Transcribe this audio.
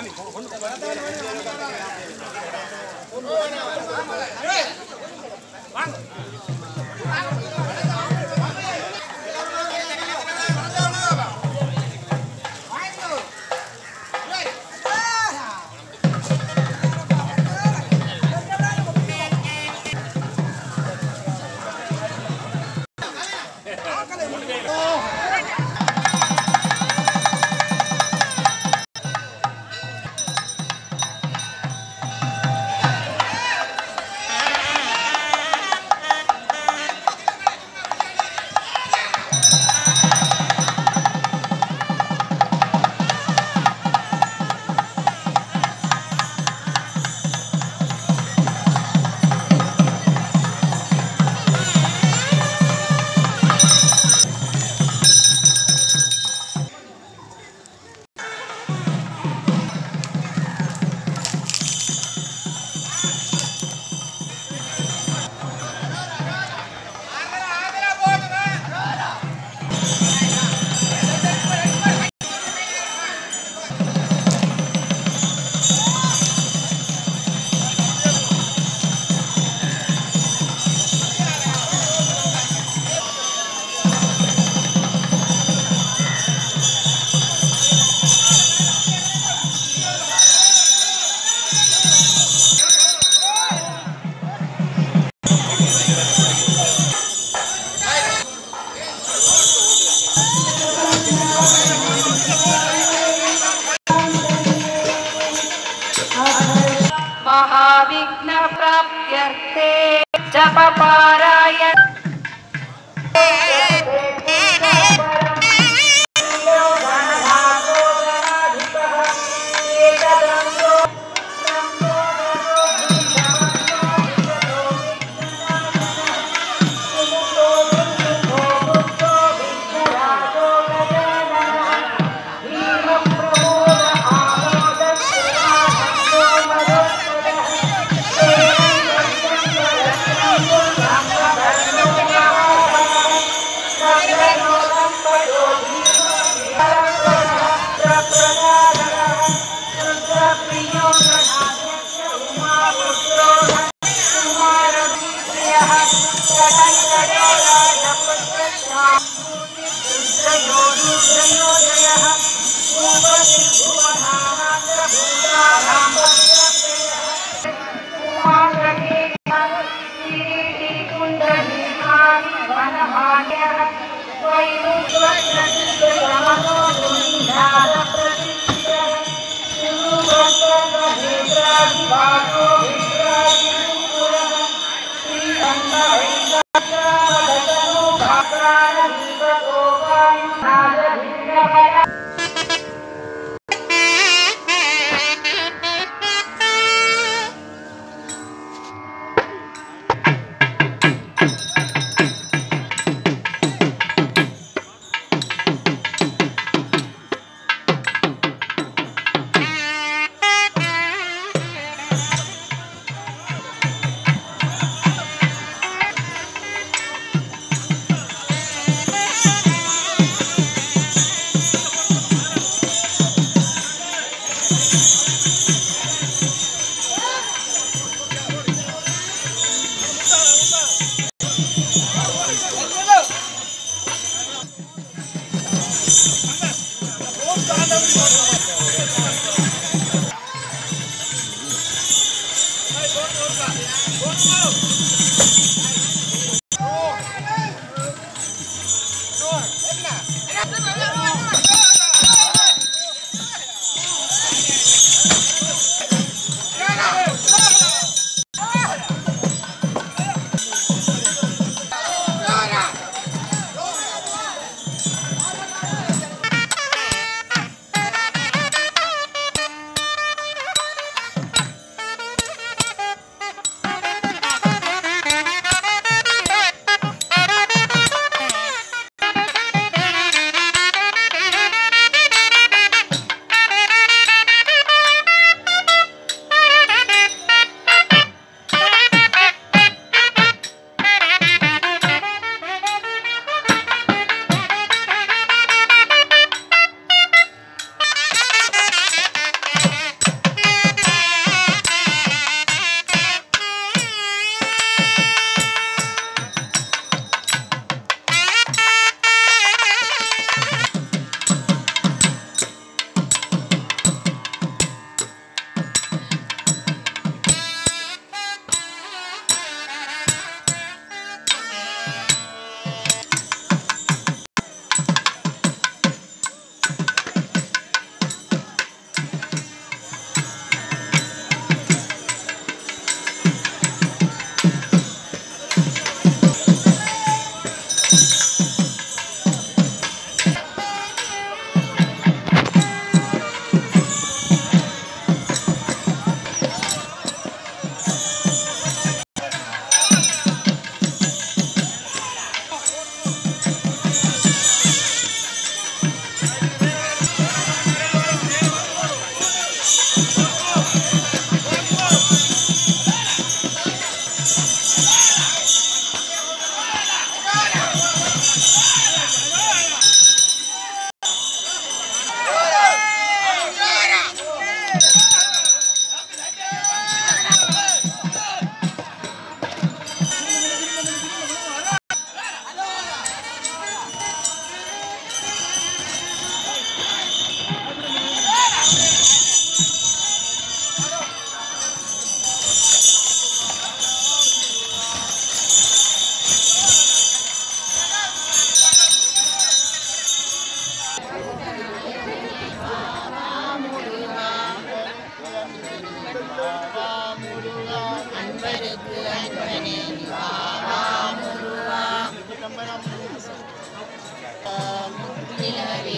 Mami, ¿cuándo Japa Thank Amen.